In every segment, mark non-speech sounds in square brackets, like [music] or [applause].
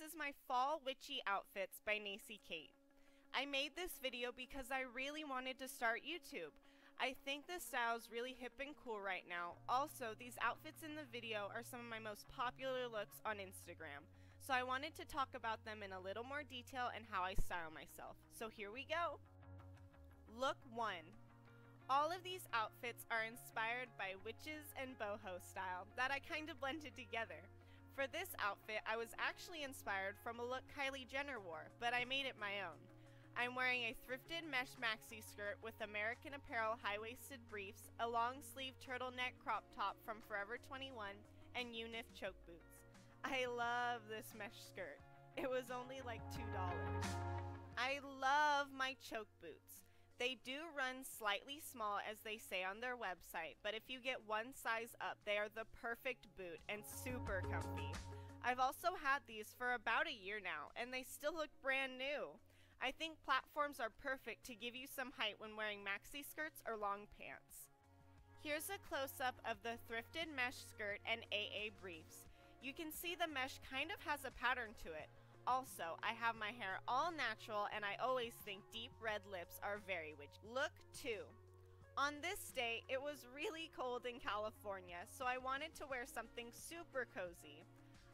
This is my fall witchy outfits by Neci Kait. I made this video because I really wanted to start YouTube. I think this style is really hip and cool right now. Also, these outfits in the video are some of my most popular looks on Instagram. So I wanted to talk about them in a little more detail and how I style myself. So here we go. Look 1. All of these outfits are inspired by witches and boho style that I kind of blended together. For this outfit, I was actually inspired from a look Kylie Jenner wore, but I made it my own. I'm wearing a thrifted mesh maxi skirt with American Apparel high-waisted briefs, a long-sleeve turtleneck crop top from Forever 21, and UNIF choke boots. I love this mesh skirt. It was only like $2. I love my choke boots. They do run slightly small as they say on their website, but if you get one size up, they are the perfect boot and super comfy. I've also had these for about a year now, and they still look brand new. I think platforms are perfect to give you some height when wearing maxi skirts or long pants. Here's a close-up of the thrifted mesh skirt and AA briefs. You can see the mesh kind of has a pattern to it, also, I have my hair all natural and I always think deep red lips are very witchy. Look 2. On this day, it was really cold in California, so I wanted to wear something super cozy.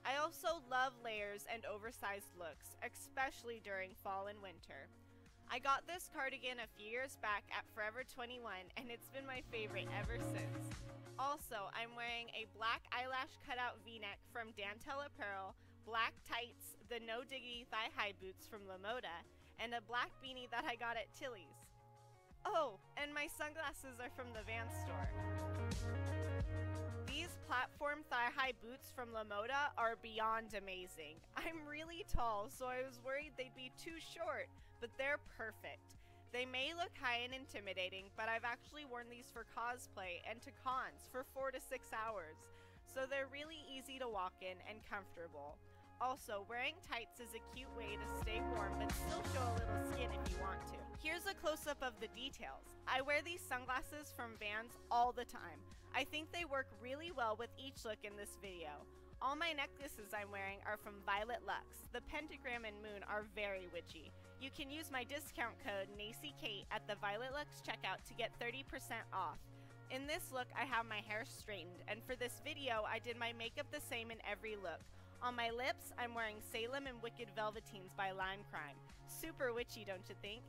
I also love layers and oversized looks, especially during fall and winter. I got this cardigan a few years back at Forever 21 and it's been my favorite ever since. Also, I'm wearing a black eyelash cutout v-neck from Dantelle Apparel, black tights, the No Diggity thigh high boots from Lamoda, and a black beanie that I got at Tilly's. Oh, and my sunglasses are from the Van store. These platform thigh-high boots from Lamoda are beyond amazing. I'm really tall, so I was worried they'd be too short, but they're perfect. They may look high and intimidating, but I've actually worn these for cosplay and to cons for 4 to 6 hours, so they're really easy to walk in and comfortable. Also, wearing tights is a cute way to stay warm but still show a little skin if you want to. Here's a close-up of the details. I wear these sunglasses from Vans all the time. I think they work really well with each look in this video. All my necklaces I'm wearing are from Violet Luxe. The pentagram and moon are very witchy. You can use my discount code NECIKAIT at the Violet Luxe checkout to get 30% off. In this look, I have my hair straightened, and for this video, I did my makeup the same in every look. On my lips, I'm wearing Salem and Wicked Velvetines by Lime Crime. Super witchy, don't you think?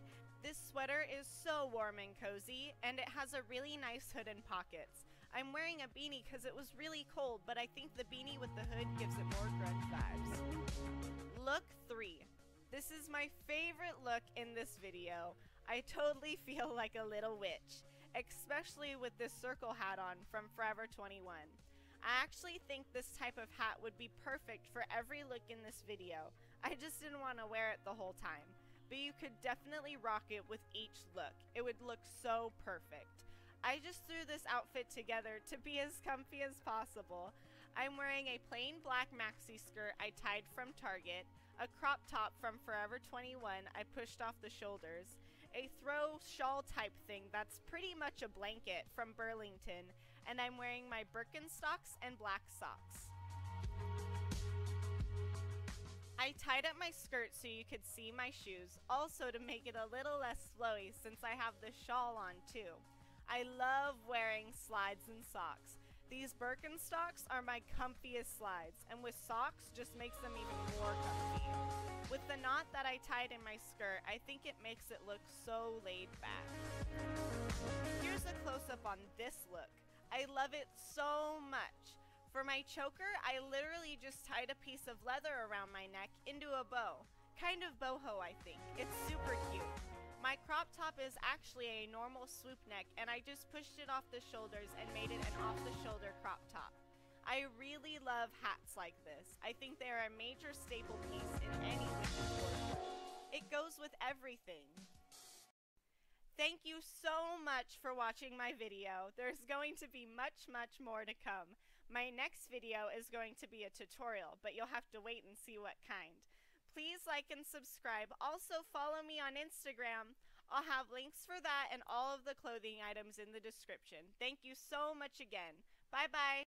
This sweater is so warm and cozy, and it has a really nice hood and pockets. I'm wearing a beanie because it was really cold, but I think the beanie with the hood gives it more grunge vibes. Look 3. This is my favorite look in this video. I totally [laughs] feel like a little witch, especially with this circle hat on from Forever 21. I actually think this type of hat would be perfect for every look in this video. I just didn't want to wear it the whole time. But you could definitely rock it with each look. It would look so perfect. I just threw this outfit together to be as comfy as possible. I'm wearing a plain black maxi skirt I tied from Target, a crop top from Forever 21 I pushed off the shoulders, a throw shawl type thing that's pretty much a blanket from Burlington, and I'm wearing my Birkenstocks and black socks. I tied up my skirt so you could see my shoes, also to make it a little less flowy since I have the shawl on too. I love wearing slides and socks. These Birkenstocks are my comfiest slides, and with socks just makes them even more comfy. With the knot that I tied in my skirt, I think it makes it look so laid back. Here's a close-up on this look. I love it so much. For my choker, I literally just tied a piece of leather around my neck into a bow. Kind of boho, I think. It's super cute. My crop top is actually a normal swoop neck and I just pushed it off the shoulders and made it an off the shoulder crop top. I really love hats like this. I think they are a major staple piece in any wardrobe. It goes with everything. Thank you so much for watching my video. There's going to be much, much more to come. My next video is going to be a tutorial, but you'll have to wait and see what kind. Please like and subscribe. Also, follow me on Instagram. I'll have links for that and all of the clothing items in the description. Thank you so much again. Bye bye.